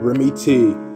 Remy T.